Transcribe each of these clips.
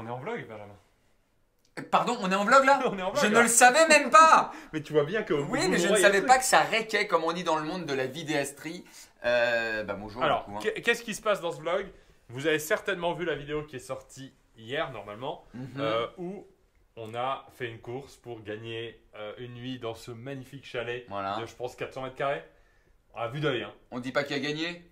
On est en vlog, Benjamin. Pardon, on est en vlog là On est en vlog. Je ne là. le savais même pas Mais tu vois bien que. Oui, mais je ne savais pas que ça réquait, comme on dit dans le monde de la vidéastrie. Euh, bah bonjour Alors, du coup, hein. qu'est- qu'est-ce qui se passe dans ce vlog? Vous avez certainement vu la vidéo qui est sortie hier, normalement, Mhm. euh, où on a fait une course pour gagner euh, une nuit dans ce magnifique chalet Voilà. de, je pense, 400 mètres carrés. À vue d'œil, hein. On dit pas qui a gagné?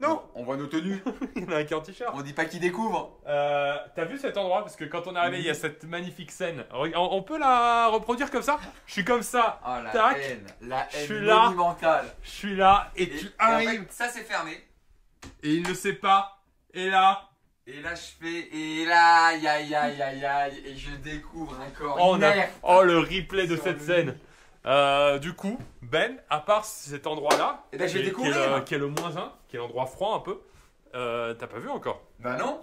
Non. On voit nos tenues. Il y en a un qui est en t-shirt. On dit pas qui découvre. Euh, T'as vu cet endroit? Parce que quand on est arrivé, il y a cette magnifique scène. On, on peut la reproduire comme ça? Je suis comme ça, Oh la Tac. haine. La Je haine là. monumentale. je suis là, et, Et, tu et en arrives, fait, ça c'est fermé. et il ne sait pas. Et là, Et là je fais. Et là, aïe aïe aïe aïe aïe. Et je découvre un corps oh, on a- inerte. oh, le replay de Sur cette le scène. Euh, du coup, Ben, à part cet endroit-là, Eh ben, je vais qui, est- découvrir. le, qui est le moins 1, qui est l'endroit froid un peu, euh, t'as pas vu encore? Bah non.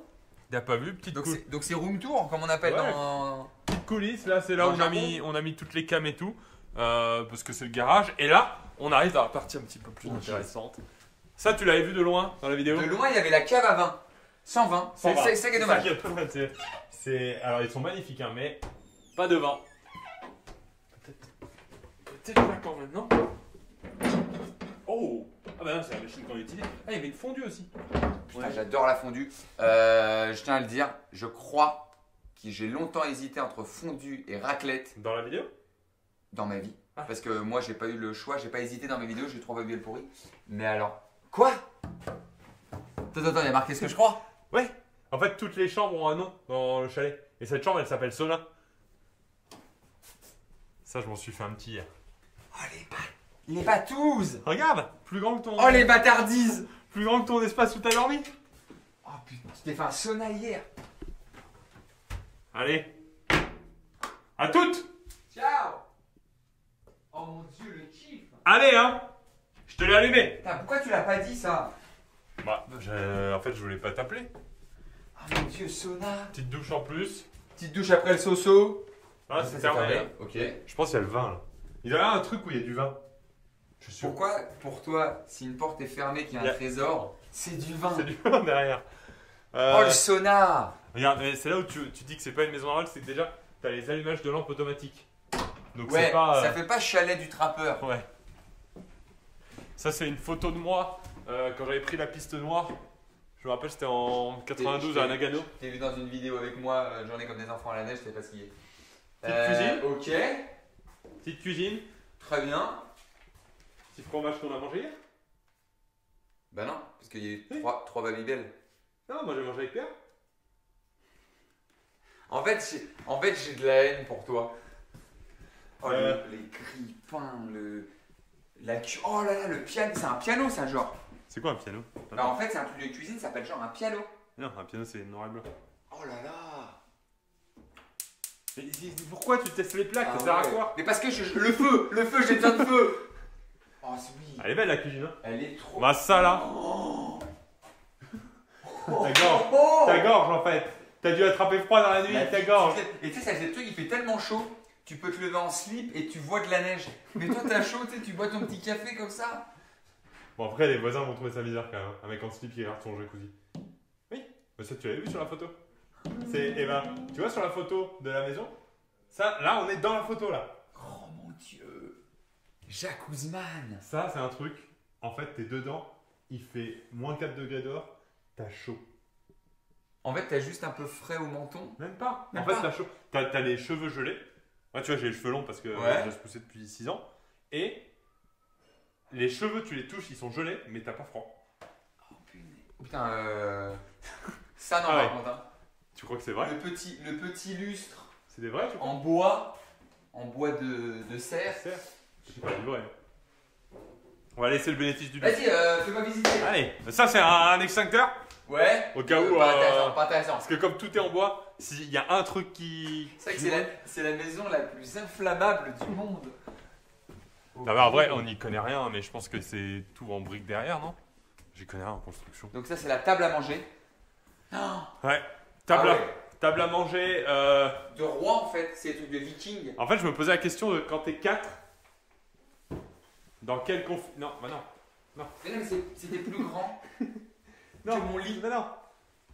T'as pas vu Petite, Donc cou- c'est donc c'est room tour, comme on appelle Ouais. dans. petite coulisse, là c'est là où on a, mis, on a mis toutes les cams et tout, euh, parce que c'est le garage. Et là, on arrive à la partie un petit peu plus Ok. intéressante. Ça, tu l'avais vu de loin dans la vidéo? De loin, il y avait la cave à vin. 120. C'est 120. c'est ça qui est dommage. qui est dommage, c'est- C'est alors ils sont magnifiques hein, mais pas de vin. Peut-être quand même non Oh ah bah non c'est la machine qu'on utilise. Ah il y avait une fondue aussi. Putain, j'adore la fondue. Euh, je tiens à le dire, je crois que j'ai longtemps hésité entre fondue et raclette Dans la vidéo? Dans ma vie. Ah. Parce que moi, j'ai pas eu le choix, j'ai pas hésité dans mes vidéos, j'ai trouvé bien le pourri. Mais alors. Quoi? Attends, attends, il y a marqué ce que je crois Ouais. En fait toutes les chambres ont un nom dans le chalet et cette chambre elle s'appelle Sauna. Ça je m'en suis fait un petit hier. Oh les ba... Les batouses Regarde plus grand que ton Oh les bâtardises plus grand que ton espace où t'as dormi. Oh putain, tu t'es fait un sauna hier Allez. À toutes. Ciao Oh mon dieu, le kiff Allez hein. Je te l'ai allumé. Putain, pourquoi tu l'as pas dit ça? Bah, je- en fait, je voulais pas t'appeler. Oh mon dieu, sauna Petite douche en plus. Petite douche après le soso Ah, c'est fermé. hein. Ok. Je pense qu'il y a le vin là. Il y a un truc où il y a du vin. Je suis sûr. Pourquoi, pour toi, si une porte est fermée, qu'il y a Y un a- trésor, c'est du vin C'est du vin derrière. Euh, Oh le sauna Regarde, mais c'est là où tu, tu dis que c'est pas une maison normale, c'est que déjà, t'as les allumages de lampes automatiques. Donc Ouais, c'est pas. ça euh, fait pas chalet du trappeur. Ouais. Ça, c'est une photo de moi euh, quand j'avais pris la piste noire. Je me rappelle, c'était en 92 à Nagano. T'es vu dans une vidéo avec moi, euh, j'en ai comme des enfants à la neige, je sais pas skier. Petite cuisine. Ok, Petite cuisine, très bien. petit fromage qu'on a mangé hier? Bah non, parce qu'il y a eu Oui. trois, trois Babybel. Non, moi j'ai mangé avec Pierre. En fait, j'ai, en fait, j'ai de la haine pour toi. Oh, le- Euh. les grippins, le. La cu- Oh là là, le piano, c'est un piano ça, genre. C'est quoi un piano? En fait, c'est un truc de cuisine, ça s'appelle genre un piano. Non, un piano c'est noir et blanc. Oh là là. Mais pourquoi tu testes les plaques Ah Ça sert à quoi Mais parce que je, je- le feu, le feu, j'ai besoin de feu. Oh oui, Elle est belle la cuisine, hein elle est trop. Bah ça là, Oh. ta gorge, Oh. ta gorge en fait. T'as dû attraper froid dans la nuit, La ta gorge. Et tu sais, ça c'est le truc, il fait tellement chaud, tu peux te lever en slip et tu vois de la neige. Mais toi, t'as chaud, tu sais, tu bois ton petit café comme ça. Bon après les voisins vont trouver ça bizarre quand même, hein, un mec en slip qui regarde son jacuzzi. Oui, mais ça tu l'avais vu sur la photo? C'est, eh ben, tu vois sur la photo de la maison? Ça, là on est dans la photo là. Oh mon dieu. Jacuzzman. Ça c'est un truc, en fait t'es dedans, il fait moins 4 degrés dehors, t'as chaud. En fait, t'as juste un peu frais au menton. Même pas. Même en fait, pas. t'as chaud. T'as, t'as les cheveux gelés. Moi, tu vois, j'ai les cheveux longs parce que Ouais. je les poussé depuis 6 ans. Et les cheveux, tu les touches, ils sont gelés, mais t'as pas froid. Oh punaise. Oh, putain, euh. Ça, non, Ah ouais. par contre. hein. Tu crois que c'est vrai Le, petit, le petit lustre C'est des vrais, tu crois en bois, en bois de, de serre. C'est C'est pas du vrai. On va laisser le bénéfice du doute. Vas-y, euh, fais-moi visiter. Allez, ça c'est un, un extincteur. Ouais. Au cas où, Pas euh, intéressant, pas intéressant. Parce que comme tout est en bois, s'il y a un truc qui. C'est vrai que c'est la, maison la plus inflammable du monde. Non, mais en vrai, on n'y connaît rien, mais je pense que c'est tout en briques derrière, non? J'y connais rien en construction. Donc ça, c'est la table à manger. Ouais. Table, Ah à, table à manger. euh, De roi, en fait. C'est des trucs de viking. En fait, je me posais la question de quand t'es 4, dans quel conf... Non, bah non. Mais non, mais c'est- c'était plus grand Non, que mon lit. mais non.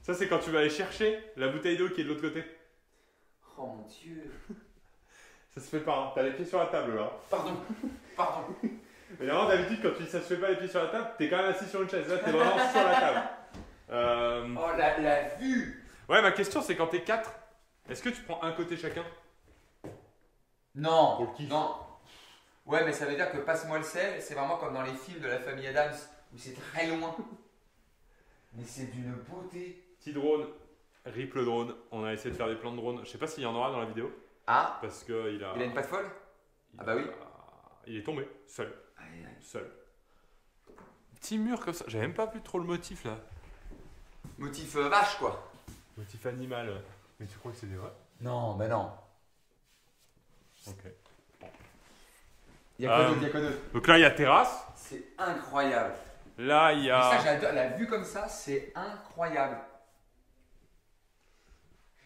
Ça, c'est quand tu vas aller chercher la bouteille d'eau qui est de l'autre côté. Oh mon dieu. Ça se fait pas, hein. T'as les pieds sur la table là. Pardon. Pardon. Mais normalement, d'habitude, quand tu dis ça se fait pas les pieds sur la table, t'es quand même assis sur une chaise. Là, t'es vraiment sur la table. Euh, Oh la, la vue. Ouais, ma question, c'est quand t'es 4, est-ce que tu prends un côté chacun? Non. Pour le kiff. Non. Ouais, mais ça veut dire que passe-moi le sel, c'est vraiment comme dans les films de la famille Adams où c'est très loin. Mais c'est d'une beauté. Petit drone, rip le drone. On a essayé de faire des plans de drone. Je sais pas s'il y en aura dans la vidéo. Ah, Parce qu'il a. il a une patte folle? Il Ah bah oui. a- Il est tombé, seul. Aïe, aïe. Seul. Petit mur comme ça. J'avais même pas vu trop le motif là. Motif euh, vache quoi. Motif animal. Mais tu crois que c'est des vrais? Non, mais non. Ok. Il y a quoi Euh, d'autre, il y a quoi d'autre? Donc là, il y a terrasse. C'est incroyable. Là, il y Mais ça, a. j'adore. La vue comme ça, c'est incroyable.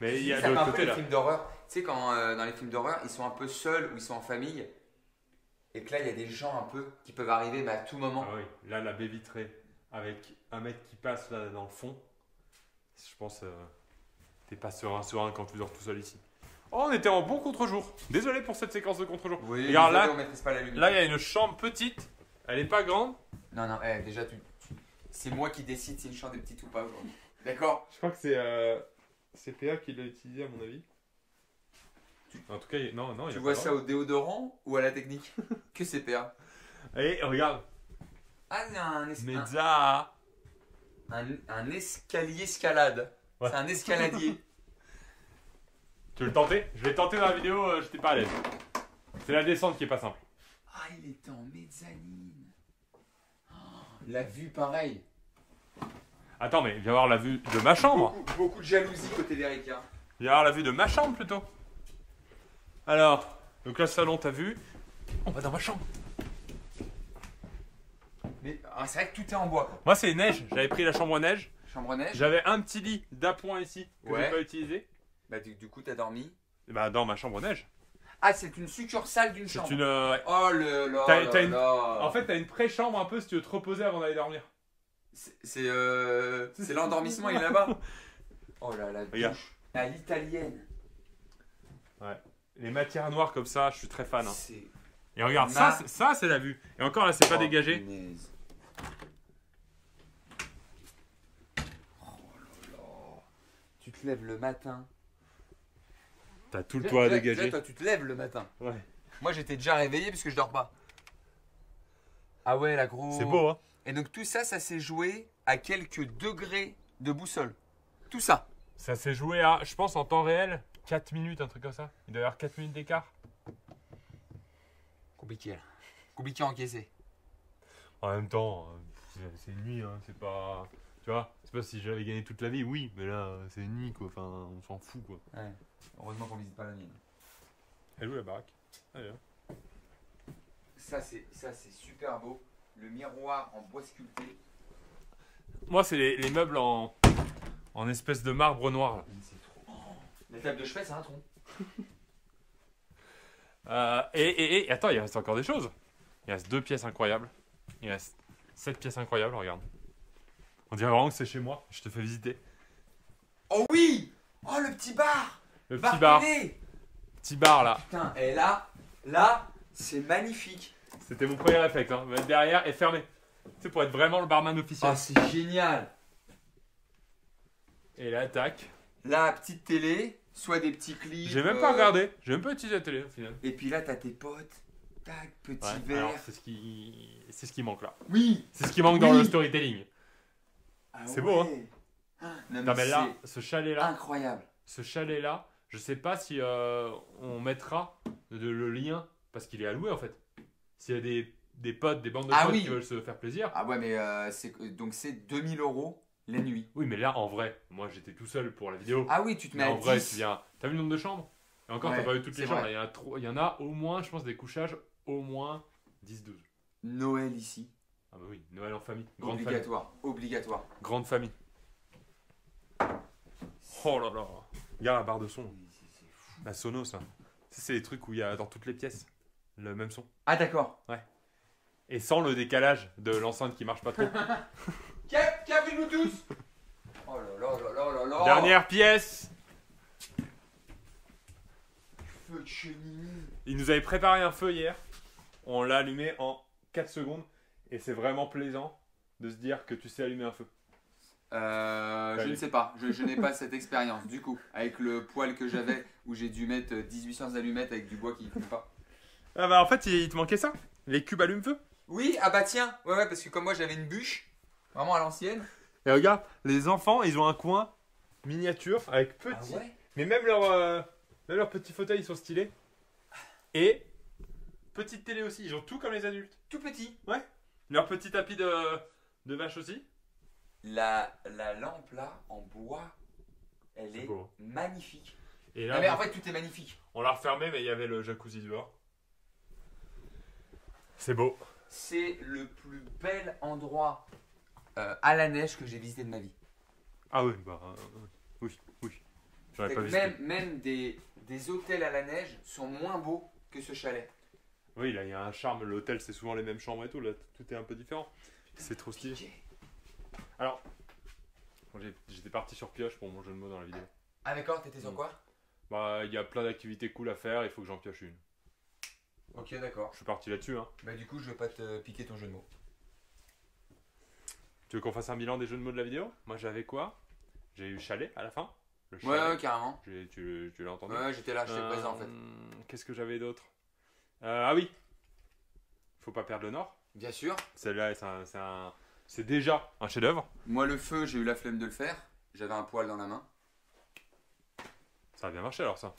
Mais il y a ça de fait un l'autre peu côté les là. films d'horreur. Tu sais, quand euh, dans les films d'horreur, ils sont un peu seuls ou ils sont en famille. Et que là, il y a des gens un peu qui peuvent arriver mais à tout moment. Ah oui, là, la baie vitrée avec un mec qui passe là dans le fond. Je pense euh, t'es pas serein, serein quand tu dors tout seul ici. Oh, on était en bon contre-jour. Désolé pour cette séquence de contre-jour. Oui, Regarde, désolé, là- on maîtrise pas la lumière. Là, il y a une chambre petite. Elle est pas grande. Non, non, eh, déjà, tu, c'est moi qui décide si une chambre est petite ou pas aujourd'hui. D'accord? Je crois que c'est euh, CPA qui l'a utilisé à mon avis. En tout cas, il- non, non. il y Tu a vois pas ça au déodorant ou à la technique? Que c'est PA Et regarde, Ah, c'est un, es- un, Mezza. un, un escalier escalade. Ouais. C'est un escaladier. Tu veux le tenter? Je l'ai tenté dans la vidéo, euh, j'étais pas à l'aise. C'est la descente qui est pas simple. ah, il était en mezzanine. Oh, la vue, pareil. Attends, mais viens voir la vue de ma chambre. Beaucoup, beaucoup de jalousie côté d'Eric. hein. Viens voir la vue de ma chambre plutôt. Alors, donc là, salon, t'as vu? On va dans ma chambre. Mais ah, c'est vrai que tout est en bois. quoi. Moi, c'est neige. J'avais pris la chambre à neige. Chambre à neige. J'avais un petit lit d'appoint ici que Ouais. j'ai pas utilisé. Bah, du, du coup, t'as dormi. Et Bah, dans ma chambre à neige. Ah, c'est une succursale d'une C'est chambre. une. euh, ouais. Oh le là T'as- là t'as une- là. En fait, t'as une pré-chambre un peu si tu veux te reposer avant d'aller dormir. C'est c'est, euh, c'est l'endormissement, il est là-bas. Oh là là, Regarde. douche. À l'italienne. Les matières noires comme ça, je suis très fan. hein. C'est Et regarde, Ma- ça, c'est- ça, c'est la vue. Et encore là, c'est pas Oh, dégagé. punaise. Oh là là. Tu te lèves le matin. T'as tout le toit à dégager. toi, tu te lèves le matin. Ouais. Moi, j'étais déjà réveillé puisque je dors pas. Ah ouais, la gros. C'est beau, hein Et donc tout ça, ça s'est joué à quelques degrés de boussole. Tout ça. Ça s'est joué à, je pense, en temps réel, 4 minutes, un truc comme ça. Il doit y avoir 4 minutes d'écart. Compliqué là. Compliqué à encaisser. En même temps, euh, c'est- c'est une nuit, hein, c'est pas. Tu vois, c'est pas si j'avais gagné toute la vie, oui, mais là, c'est une nuit, quoi. Enfin, on s'en fout, quoi. Ouais. Heureusement qu'on visite pas la mienne. Elle est où la baraque Allez, hein. Ça c'est ça c'est super beau. Le miroir en bois sculpté. Moi, c'est les, les meubles en, en espèce de marbre noir. là. C'est trop. Oh, la table de chevet, c'est un tronc. Euh, et, et, et attends, il reste encore des choses. Il reste deux pièces incroyables. Il reste sept pièces incroyables, regarde. On dirait vraiment que c'est chez moi. Je te fais visiter. Oh oui Oh le petit bar Le petit bar, télé petit bar là. Putain, et là, là, c'est magnifique. C'était mon premier réflexe. Hein. Mettre derrière et fermer. Tu sais, pour être vraiment le barman officiel. Oh, c'est génial. Et là, tac. Là, petite télé, soit des petits clips. J'ai même pas euh, regardé. J'ai même pas utilisé la télé au final. Et puis là, t'as tes potes. Tac, petit Ouais, verre. alors, c'est ce qui, c'est ce qui manque là. Oui C'est ce qui manque dans Oui. le storytelling. Ah C'est beau, hein Ah, Non, Non mais là, ce chalet là, incroyable. ce chalet là, je sais pas si euh, on mettra de- le lien parce qu'il est alloué en fait. S'il y a des, des potes, des bandes de Ah potes oui. qui veulent se faire plaisir. Ah ouais, mais euh, c'est donc c'est 2000 euros la nuit. Oui, mais là en vrai, moi j'étais tout seul pour la vidéo. Ah oui, tu te mais mets en à vrai, 10. tu viens. T'as vu le nombre de chambres? Et encore, Ouais, t'as pas vu toutes les chambres. vrai. là. Il y, en a trop- il y en a au moins, je pense, des couchages au moins 10-12. Noël ici. Ah bah oui, Noël en famille, grande famille. Obligatoire. Obligatoire. Grande famille. Oh là là. Regarde la barre de son. La Sonos, là. Ça, C'est les trucs où il y a dans toutes les pièces le même son. Ah d'accord. Et sans le décalage de l'enceinte qui marche pas trop. Cap, cap et nous tous? Oh Oh là là là là là là. Dernière pièce. Feu de chenille. Il nous avait préparé un feu hier. On l'a allumé en 4 secondes. Et c'est vraiment plaisant de se dire que tu sais allumer un feu. Euh, je ne sais pas, je, je n'ai pas cette expérience. Du coup, avec le poil que j'avais, où j'ai dû mettre 1800 allumettes avec du bois qui ne fume pas. Ah bah en fait, il te manquait ça. Les cubes allume-feu. Oui, ah bah tiens, ouais, ouais, parce que comme moi j'avais une bûche, vraiment à l'ancienne. Et regarde, les enfants, ils ont un coin miniature avec petit. Ah ouais Mais même leurs euh, même leurs petits fauteuils, ils sont stylés. Et petite télé aussi. Ils ont tout comme les adultes. Tout petit. Leur petit tapis de, de vache aussi. La, la lampe là, en bois, elle est beau. magnifique. Et Ah, mais en fait, tout est magnifique. on l'a refermé, mais il y avait le jacuzzi dehors. C'est beau. C'est le plus bel endroit euh, à la neige que j'ai visité de ma vie. Ah oui, bah euh, oui, oui. J'aurais Fait pas visité. même même des, des hôtels à la neige sont moins beaux que ce chalet. Oui, là, il y a un charme. L'hôtel, c'est souvent les mêmes chambres et tout. Là, tout est un peu différent. C'est trop stylé. Alors, j'étais parti sur pioche pour mon jeu de mots dans la vidéo. Ah d'accord, t'étais sur Mm. quoi? Bah, il y a plein d'activités cool à faire. Il faut que j'en pioche une. Ok, d'accord. Je suis parti là-dessus. Hein. Bah du coup, je vais pas te piquer ton jeu de mots. Tu veux qu'on fasse un bilan des jeux de mots de la vidéo? Moi, j'avais quoi? J'ai eu chalet à la fin. Le Ouais, chalet. ouais, carrément. J'ai- Tu, tu l'as entendu? Ouais, j'étais là, j'étais Euh, présent en fait. Qu'est-ce que j'avais d'autre? Euh, Ah oui Faut pas perdre le nord. Bien sûr. Celle-là, c'est un- c'est un- c'est déjà un chef-d'œuvre. Moi, le feu, j'ai eu la flemme de le faire. J'avais un poil dans la main. Ça a bien marché alors ça.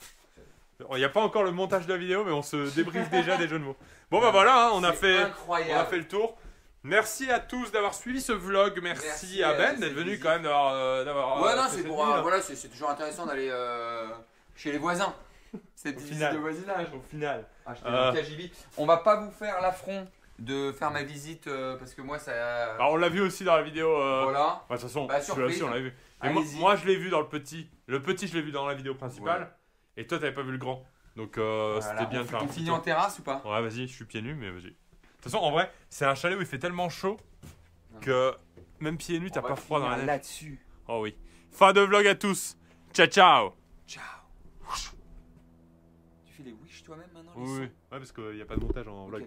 Il n'y a pas encore le montage de la vidéo, mais on se débriefe déjà des jeux de mots. Bon bah voilà, hein, on a C'est fait, on incroyable. a fait le tour. Merci à tous d'avoir suivi ce vlog. Merci, Merci à à Ben cette d'être venu visite. quand même d'avoir. euh, d'avoir, Ouais, euh, non, fait c'est cette pour. euh, voilà, c'est c'est toujours intéressant d'aller euh, chez les voisins. Cette visite de voisinage. Au final. Acheter Euh. On va pas vous faire l'affront de faire ma visite euh, parce que moi, ça. Alors on l'a vu aussi dans la vidéo. euh, Voilà. bah, De toute façon, Bah, surprise. on l'a vu. Et moi, je l'ai vu dans le petit. Le petit, je l'ai vu dans la vidéo principale. Ouais. Et toi, t'avais pas vu le grand. Donc euh, Voilà. c'était bien on, de faire un On petit finit en terrasse ou pas? Ouais, vas-y, je suis pieds nus, mais vas-y. De toute façon, en vrai, c'est un chalet où il fait tellement chaud que même pieds nus, t'as pas froid dans la neige. Là-dessus. Oh oui. Fin de vlog à tous. Ciao, ciao. Ciao. Tu fais les wish toi-même maintenant les Oui. Ouais, parce qu'il n'y a pas de montage en vlog.